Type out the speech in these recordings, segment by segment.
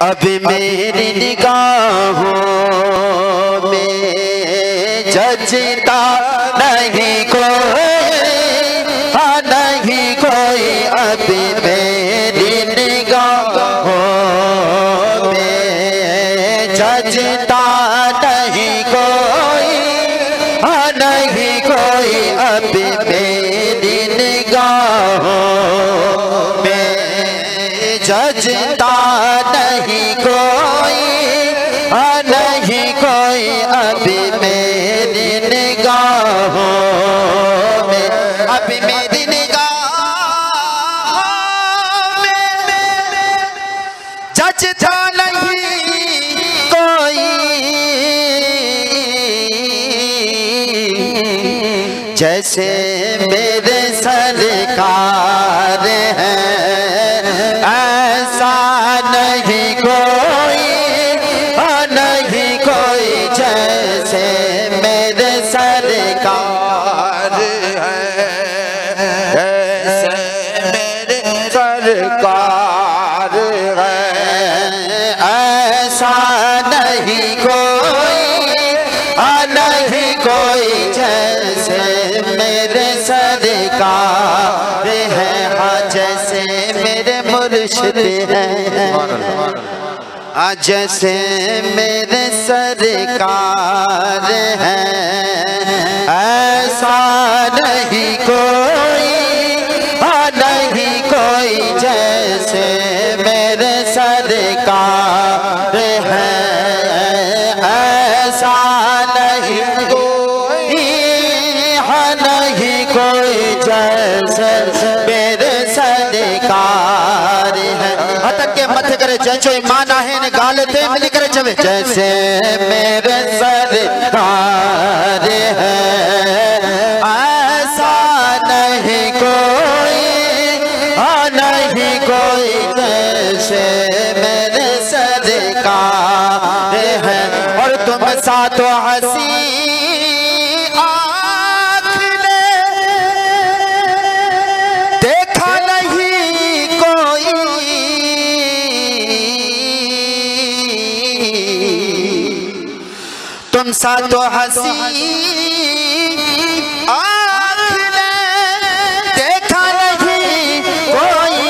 अब मेरी निगाहों में जजता नहीं कोई हाँ नहीं कोई अब मेरी निगाहों में जजता नहीं कोई हाँ नहीं कोई अब जैसे मेरे सरकार है हाँ जैसे मेरे मुर्शिद हैं। जैसे मेरे सरकार हैं। ऐसा नहीं कोई करे जंचो ईमान आहे ने गाल ते मिली करे चवे जैसे मेरे सरकार है, ऐसा नहीं कोई हाँ नहीं कोई जैसे मेरे सरकार है। और तुम सातो हँसी सा तो हँसी। देखा नहीं कोई।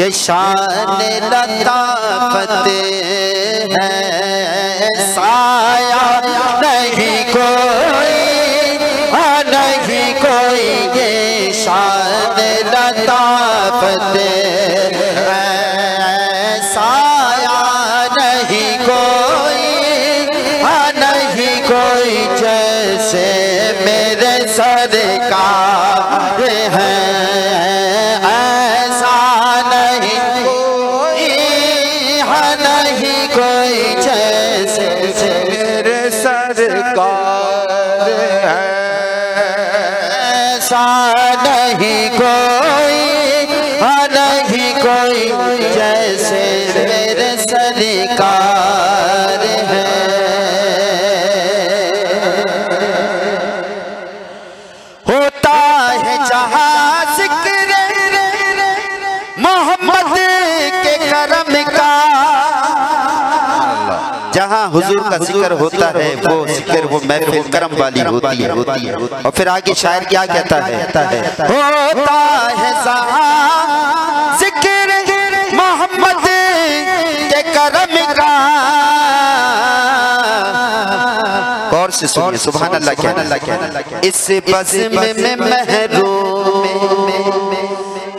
ये शान लताफत है, साया नहीं कोई नहीं कोई। ये शान लताफत है। नहीं कोई हाँ नहीं जहाँ हुजूर का ज़िक्र होता है वो ज़िक्र वो महफिल करम वाली होती है। होती है। और फिर आगे शायर क्या कहता है? होता है ज़िक्र मोहम्मद के करम का। गौर से सुनिए सुभान अल्लाह क्या इस बज़्म में महरूम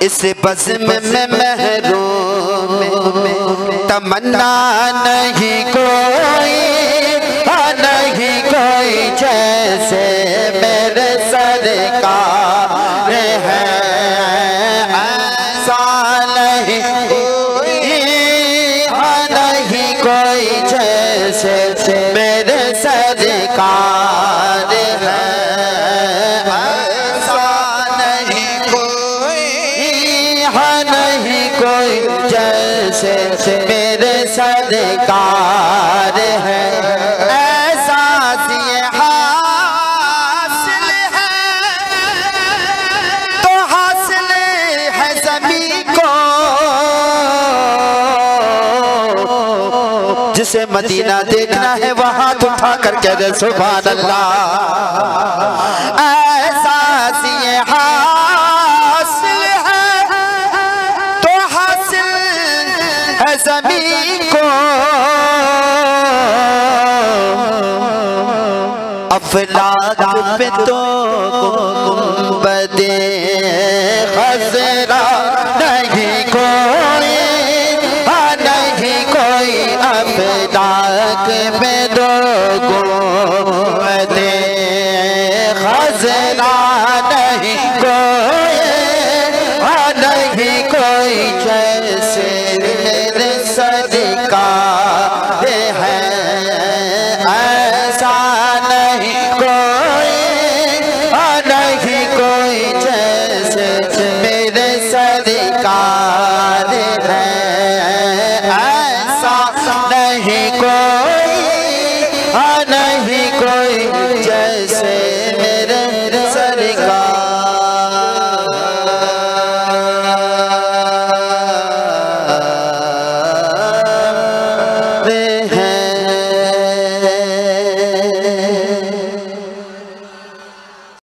इस बज़्म में महरूम। तमन्ना नहीं सरकार है ऐसा नहीं कोई हाँ नहीं कोई जैसे मेरे सरकार है। ऐसा नहीं कोई हाँ नहीं कोई जैसे से मेरे सरकार जिसे मदीना देखना है, वहाँ उठा कर कह दे सुबह अल्लाह ऐसा ये हासिल है तो को। अफलाक पे तो